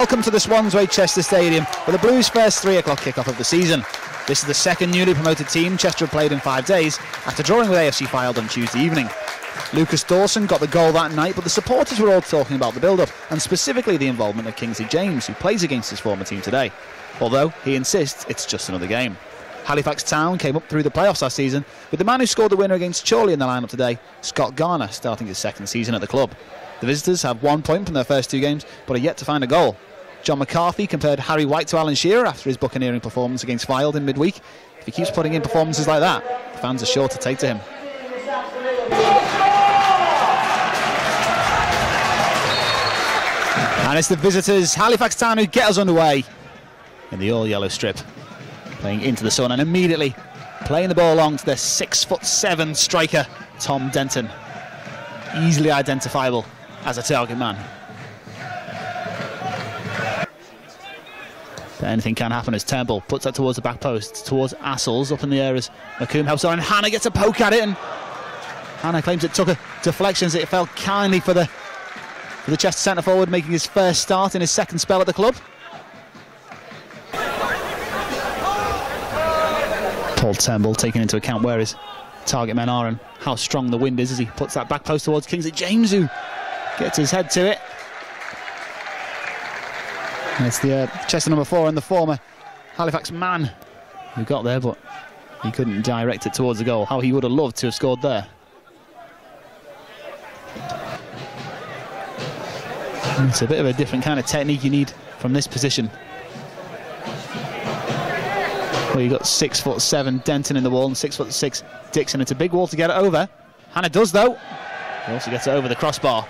Welcome to the Swansway Chester Stadium for the Blues' first three o'clock kickoff of the season. This is the second newly promoted team Chester have played in five days after drawing with AFC Fylde on Tuesday evening. Lucas Dawson got the goal that night, but the supporters were all talking about the build-up and specifically the involvement of Kingsley James, who plays against his former team today. Although he insists it's just another game. Halifax Town came up through the playoffs last season with the man who scored the winner against Chorley in the lineup today, Scott Garner, starting his second season at the club. The visitors have one point from their first two games, but are yet to find a goal. Jon McCarthy compared Harry White to Alan Shearer after his buccaneering performance against Fylde in midweek. If he keeps putting in performances like that, the fans are sure to take to him. And it's the visitors, Halifax Town, who get us underway in the all yellow strip. Playing into the sun and immediately playing the ball along to their six foot seven striker, Tom Denton. Easily identifiable as a target man. Anything can happen as Turnbull puts that towards the back post, towards Astles, up in the air as McComb helps on, and Hannah gets a poke at it, and Hannah claims it took a deflection as it fell kindly for the for the Chester centre forward, making his first start in his second spell at the club. Paul Turnbull taking into account where his target men are and how strong the wind is as he puts that back post towards Kingsley James, who gets his head to it. And it's the uh, Chester number four and the former Halifax man who got there, but he couldn't direct it towards the goal. How he would have loved to have scored there. It's a bit of a different kind of technique you need from this position. Well, you've got six foot seven Denton in the wall and six foot six Dixon. It's a big wall to get it over. Hannah does though. He also gets it over the crossbar.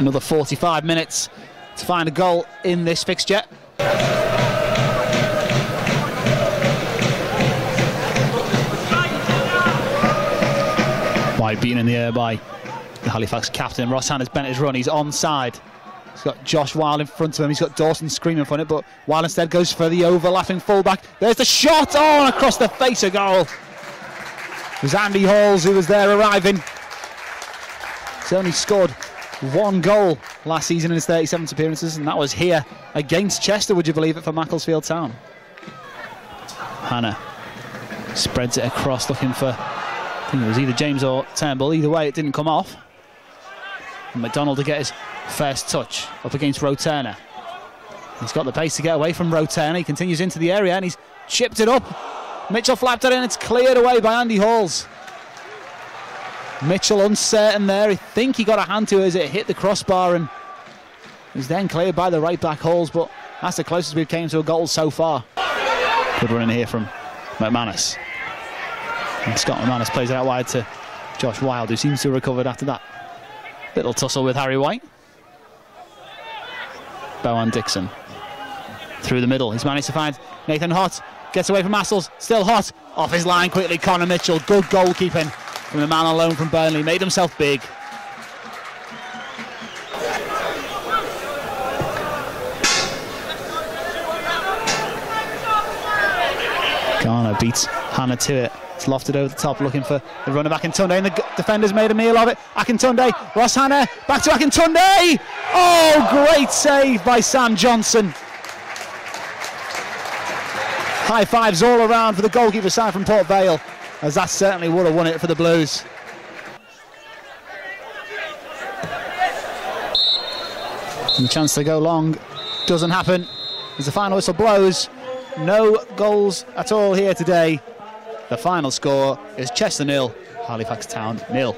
Another 45 minutes to find a goal in this fixture. White beaten in the air by the Halifax captain. Ross Hannah's bent his run. He's onside. He's got Josh Wild in front of him. He's got Dawson screaming for it, but Wild instead goes for the overlapping fullback. There's the shot on oh, across the face of goal. It was Andy Halls who was there arriving. He's only scored one goal last season in his 37 appearances, and that was here against Chester, would you believe it, for Macclesfield Town. Hannah spreads it across, looking for, I think it was either James or Turnbull. Either way, it didn't come off. And McDonald to get his first touch up against Roe Turner. He's got the pace to get away from Roe Turner. He continues into the area and he's chipped it up. Mitchell flapped it in. It's cleared away by Andy Halls. Mitchell uncertain there. I think he got a hand to it as it hit the crossbar and was then cleared by the right back Halls, but that's the closest we've came to a goal so far. Good run in here from McManus. And Scott McManus plays it out wide to Josh Wild, who seems to have recovered after that little tussle with Harry White. Bohan Dixon through the middle. He's managed to find Nathan Hotte. Gets away from Astles. Still Hotte. Off his line quickly. Connor Mitchell. Good goalkeeping from the man alone from Burnley. Made himself big. Garner beats Hannah to it. It's lofted over the top, looking for the runner back in Tunde, and the defender's made a meal of it. Akintunde, Ross Hannah, back to Akintunde. Oh, great save by Sam Johnson. High fives all around for the goalkeeper side from Port Vale, as that certainly would have won it for the Blues. And the chance to go long doesn't happen as the final whistle blows. No goals at all here today. The final score is Chester nil, Halifax Town nil.